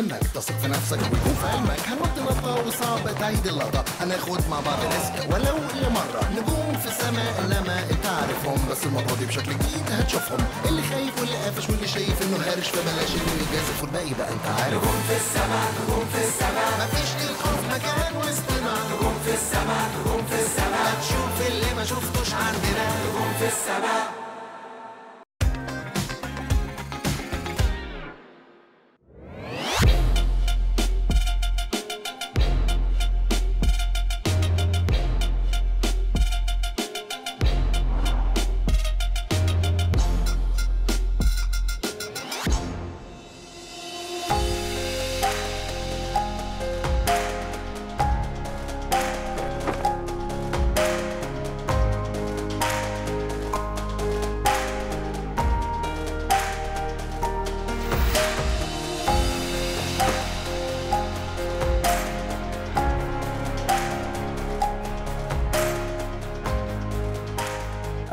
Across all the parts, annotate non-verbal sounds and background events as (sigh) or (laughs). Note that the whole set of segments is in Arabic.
يهمك تثق في نفسك ويكون في علمك. هنط نطة وصعب تعيد اللقطة هناخد مع بعض risk ولو لمرة نجوم في السماء انما انت عارفهم بس المرة دي بشكل جديد هتشوفهم. اللي خايف واللي قافش واللي شايف إنه هارش فبلاش اللي يجازف والباقي بقى أنت عارف. نجوم في السماء نجوم في السماء. مفيش للخوف مكان واستماع. نجوم في السماء نجوم في السماء. هتشوف اللي ما شفتوش عندنا. نجوم في السماء.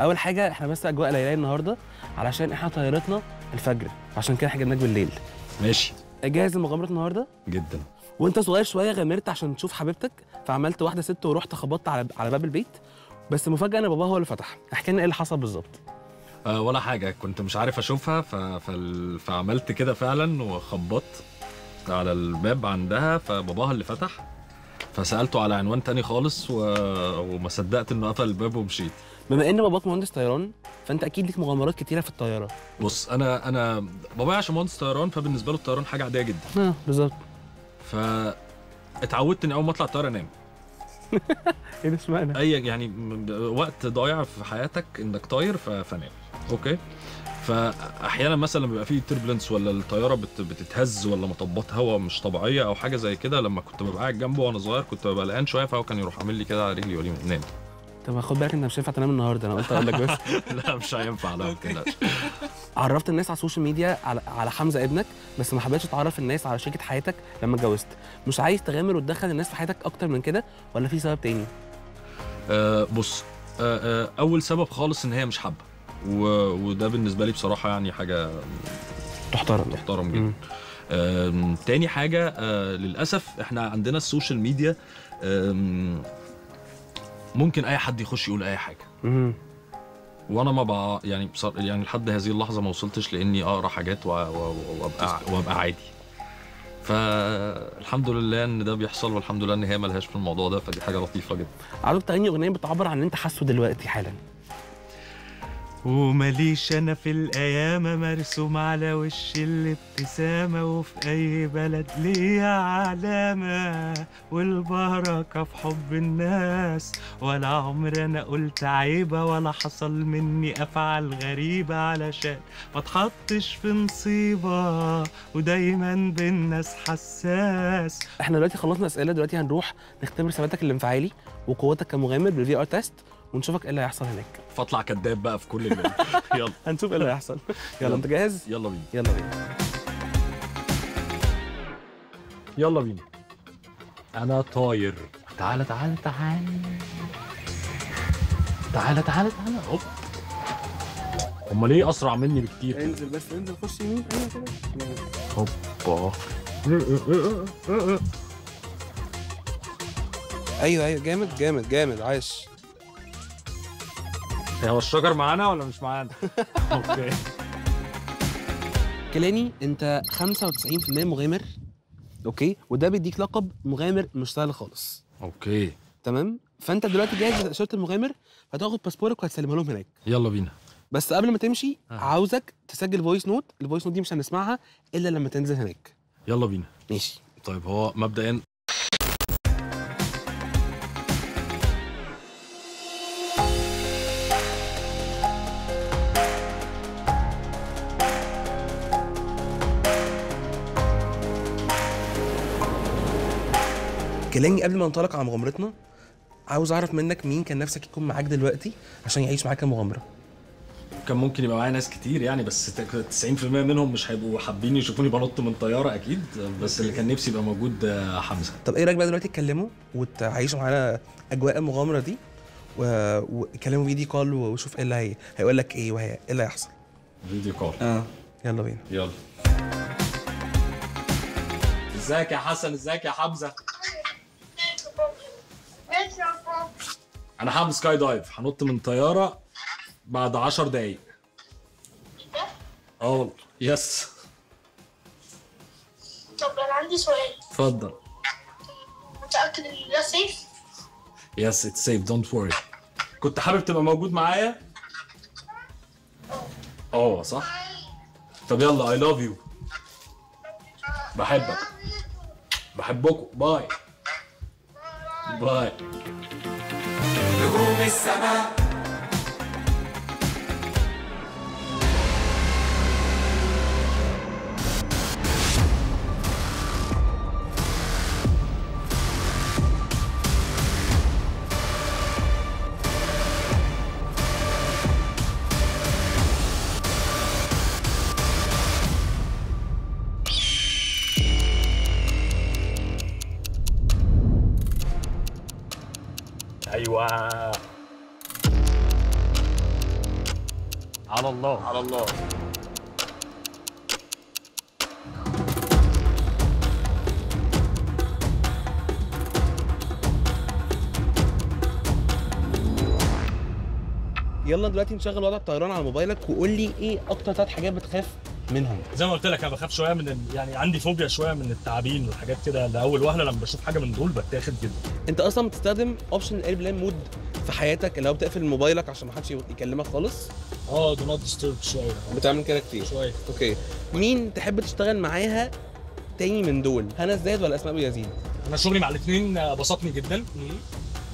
أول حاجة إحنا بس أجواء ليليه النهارده علشان إحنا طيارتنا الفجر عشان كده إحنا جبناك بالليل. ماشي. جاهز لمغامرة النهارده؟ جدا. وأنت صغير شوية غامرت عشان تشوف حبيبتك فعملت واحدة ست ورحت خبطت على على باب البيت. بس مفاجأة إن بابا هو اللي فتح. احكي لنا إيه اللي حصل بالظبط. آه ولا حاجة. كنت مش عارف أشوفها ف... فال... فعملت كده فعلا وخبطت على الباب عندها فباباها اللي فتح. فسألته على عنوان تاني خالص و... وما صدقت إنه قفل الباب ومشيت. بما ان باباك مهندس طيران فأنت أكيد ليك مغامرات كتيرة في الطيارة. بص أنا أنا بابايا عشان مهندس طيران فبالنسبة له الطيران حاجة عادية جدا. آه بالظبط. ف اتعودت اني أول ما أطلع الطيارة أنام. (laughs) إيه ده إشمعنى؟ أي يعني وقت ضايع في حياتك إنك طاير فنام. okay؟ فأحيانا مثلا بيبقى فيه turbulence ولا الطيارة بت- بتتهز ولا مطبات هواء مش طبيعية أو حاجة زي كده لما كنت ببقى قاعد جنبه وأنا صغير كنت ببقى قلقان شوية فهو كان يروح عامل لي كده على رجلي يقول لي نام. طب خد بالك انت مش هينفع تنام النهارده أنا قلت أقول لك بس. (laughs) لا مش هينفع لا ما تقلقش. عرفت الناس على ال social media على, على حمزة ابنك بس ما حبيتش تعرف الناس على شريكة حياتك لما اتجوزت. مش عايز تغامر وتدخل الناس في حياتك أكتر من كده ولا في سبب تاني؟ آه بص آه آه أول سبب خالص إن هي مش حابة. و- وده بالنسبة لي بصراحة يعني حاجة تحترم محترم جدا. مم. آم، تاني حاجة آه، للأسف إحنا عندنا ال social media ممكن أي حد يخش يقول أي حاجة. مم. وأنا ما بقى يعني بصر يعني لحد هذه اللحظة ما وصلتش لإني أقرأ حاجات و- و- وأبقى وأبقى عادي. فالحمد لله إن ده بيحصل والحمد لله إن هي ملهاش في الموضوع ده فدي حاجة لطيفة جدا. عاوزك تغني أغنية بتعبر عن اللي أنت حاسه دلوقتي حالا؟ ومليش أنا في الأيام مرسوم على وشي الابتسامة وفي أي بلد ليا علامة. والبركة في حب الناس ولا عمر أنا قلت عيبة ولا حصل مني أفعال غريبة علشان ما اتحطش في مصيبة. ودايما بالناس حساس. إحنا دلوقتي خلصنا أسئلة دلوقتي هنروح نختبر ثباتك الانفعالي وقوتك كمغامر بال VR test ونشوفك إيه اللي هيحصل هناك. فاطلع كداب بقى في كل ال- (laughs) يلا. (laughs) هنشوف إيه اللي هيحصل. يلا. أنت جاهز؟ يلا بينا. يلا بينا. يلا بينا. أنا طاير. تعالى تعالى تعالى تعالى تعالى تعالى هوب. أمال إيه أسرع مني بكتير؟ انزل بس انزل. خش يمين. أيوه كده هوبا. أيوه أيوه. جامد جامد جامد. عايش. هو الشجر معانا ولا مش معانا أوكي كلاني انت 95% مغامر okay؟ وده بيديك لقب مغامر مش سهل خالص. okay. تمام؟ فأنت دلوقتي جاهز لتأشيرة المغامر هتاخد باسبورك وهتسلمها لهم هناك. يلا بينا. بس قبل ما تمشي آه. عاوزك تسجل voice note ال voice note دي مش هنسمعها إلا لما تنزل هناك. يلا بينا. ماشي. طيب هو مبدئيا كلاني قبل ما ننطلق على مغامرتنا عاوز اعرف منك مين كان نفسك يكون معاك دلوقتي عشان يعيش معاك المغامرة؟ كان ممكن يبقى معايا ناس كتير يعني بس 90% منهم مش هيبقوا حابين يشوفوني بنط من طيارة أكيد بس اللي كان نفسي يبقى موجود حمزة. طب إيه رأيك بقى دلوقتي تكلموا وتعيشوا معانا أجواء المغامرة دي؟ و- وكلموا فيديو كول وشوف إيه اللي هي هيقول لك إيه وهي إيه اللي هيحصل. فيديو كول. آه. يلا بينا. يلا. ازيك يا حسن؟ ازيك يا حمزة؟ أنا هعمل skydive هنط من طيارة بعد 10 دقايق. آه والله. yes طب أنا عندي سؤال. اتفضل. متأكد إن ده safe؟ yes it's safe don't worry كنت حابب تبقى موجود معايا؟ آه. صح. طب يلا اي لاف يو بحبك. بحبكم. باي باي نجوم السماء. على الله. على الله. يلا دلوقتي نشغل وضع الطيران على موبايلك وقول لي إيه أكتر ثلاث حاجات بتخاف منهم. زي ما قلت لك أنا بخاف شوية من ال- يعني عندي فوبيا شوية من التعابين والحاجات كده لأول وهله لما بشوف حاجة من دول بتاخد جدا. أنت أصلا بتستخدم option ال airplane mode في حياتك اللي هو بتقفل موبايلك عشان ما حدش يكلمك خالص؟ آه do not disturb شوية. بتعمل كده كتير. شوية. okay. مين تحب تشتغل معاها تاني من دول؟ هنا الزاهد ولا أسماء ابو يزيد؟ أنا شغلي مع الاثنين بسطني جدا.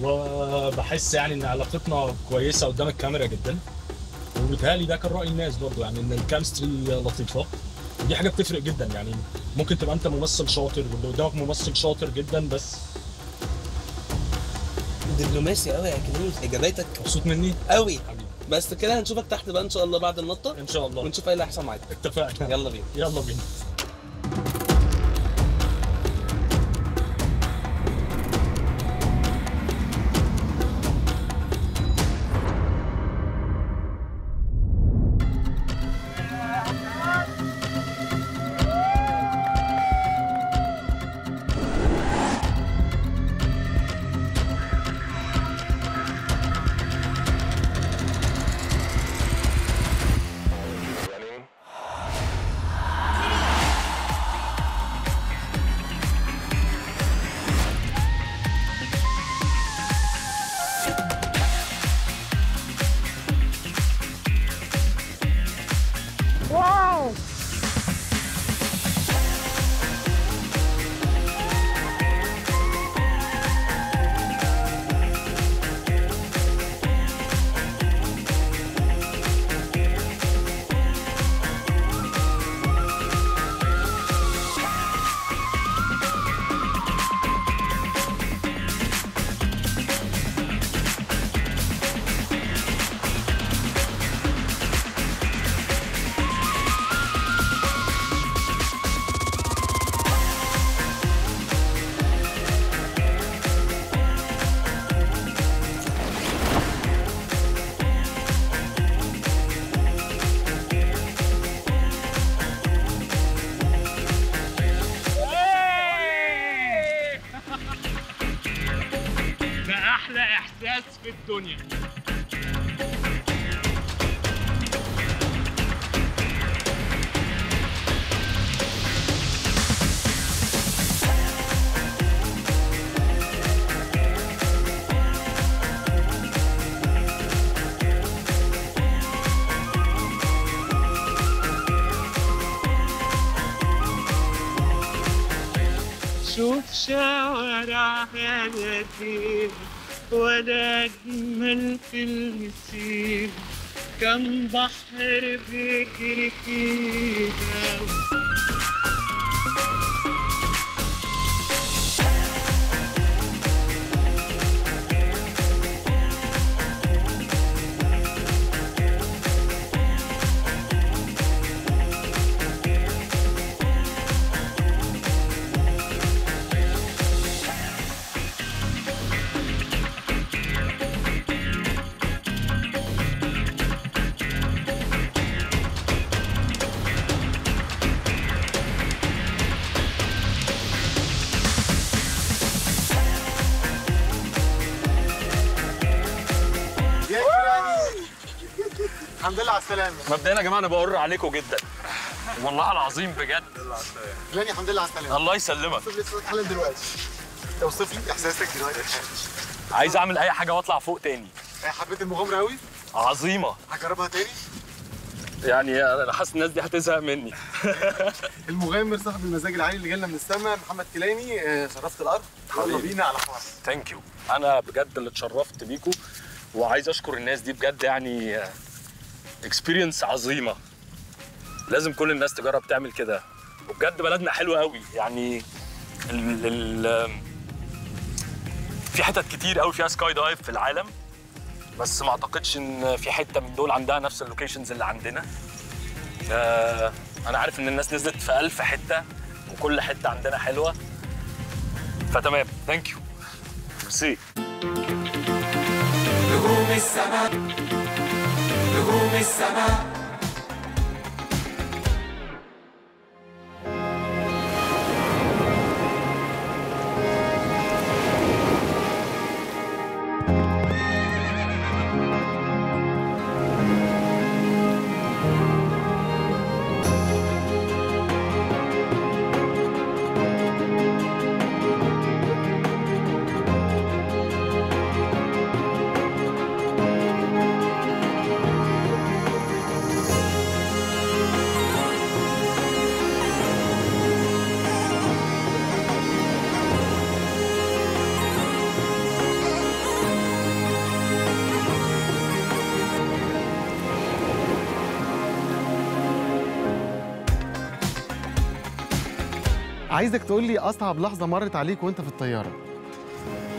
وبحس يعني إن علاقتنا كويسة قدام الكاميرا جدا. وبيتهيألي ده كان راي الناس برضو يعني إن ال chemistry لطيفه ودي حاجة بتفرق جدا يعني ممكن تبقى أنت ممثل شاطر واللي قدامك ممثل شاطر جدا بس. دبلوماسي قوي يا كريم إجاباتك مبسوط مني؟ قوي حبيبي. بس كده هنشوفك تحت بقى إن شاء الله بعد النطه إن شاء الله. ونشوف إيه اللي هيحصل معاك. اتفقنا. يلا بينا. يلا بينا. احلى احساس في الدنيا شوف شوارعها نادين ولا أجمل في المسير كم بحر بيجري فيها الحمد لله على السلامة. مبدئيا يا جماعة أنا بقر عليكم جدا. والله العظيم بجد. كيلاني الحمد لله على السلامة. الله يسلمك. اوصف لي صوتك حالا دلوقتي. توصف لي إحساسك دلوقتي. عايز أعمل أي حاجة وأطلع فوق تاني. حبيت المغامرة قوي عظيمة. هجربها تاني؟ يعني أنا حاسس الناس دي هتزهق مني. (laughs) المغامر صاحب المزاج العالي اللي جالنا من السماء محمد كيلاني آه، شرفت الأرض. يلا. بينا على حوار. thank you أنا بجد اللي اتشرفت بيكم وعايز أشكر الناس دي بجد يعني experience عظيمة. لازم كل الناس تجرب تعمل كده. وبجد بلدنا حلوة قوي يعني ال ال في حتت كتير قوي فيها skydive في العالم. بس ما أعتقدش إن في حتة من دول عندها نفس ال locations اللي عندنا. آه أنا عارف إن الناس نزلت في ألف حتة وكل حتة عندنا حلوة. فتمام. thank you merci نجوم السماء. نجوم السماء عايزك تقول لي أصعب لحظة مرت عليك وأنت في الطيارة.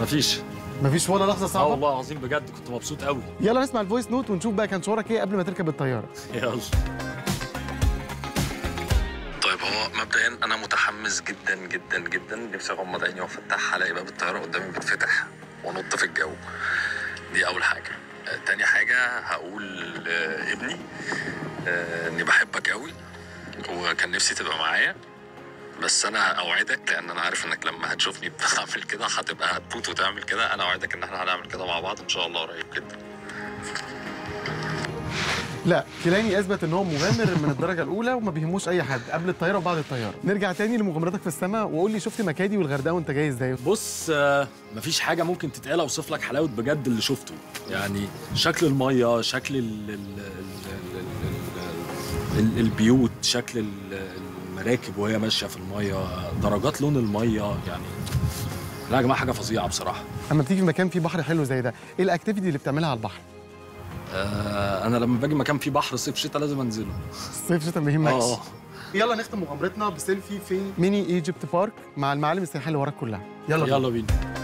مفيش. مفيش ولا لحظة آه صعبه والله العظيم بجد كنت مبسوط قوي يلا نسمع ال voice note ونشوف بقى كان شعورك إيه قبل ما تركب الطيارة. يلا. طيب هو مبدئيا أنا متحمس جدا جدا جدا. نفسي أغمض عيني وأفتحها ألاقي باب الطيارة قدامي بيتفتح وانط في الجو. دي أول حاجة. آه، تاني حاجة هقول لابني آه، إني بحبك قوي وكان نفسي تبقى معايا. بس أنا اوعدك لأن أنا عارف إنك لما هتشوفني بعمل كده هتبقى هتموت وتعمل كده. أنا أوعدك إن إحنا هنعمل كده مع بعض إن شاء الله قريب جدا. لا كيلاني أثبت إن هو مغامر من الدرجة الأولى وما بيهموش أي حد قبل الطيارة وبعد الطيارة. نرجع تاني لمغامراتك في السماء وقول لي شفت مكادي والغردقة وأنت جاي إزاي؟ بص آه، مفيش حاجة ممكن تتقال أوصف لك حلاوة بجد اللي شفته. يعني شكل المية شكل ال ال ال ال ال البيوت شكل ال- المراكب وهي ماشية في المية. درجات لون المية يعني لا يا جماعة حاجة فظيعة بصراحة. أما بتيجي في مكان فيه بحر حلو زي ده إيه ال activity اللي بتعملها على البحر؟ آه أنا لما باجي مكان فيه بحر صيف شتاء لازم أنزله. الصيف شتاء ما يهمكش آه يلا نختم مغامرتنا بسيلفي في ميني إيجيبت بارك مع المعالم السياحية اللي وراك كلها. يلا بينا. يلا بينا.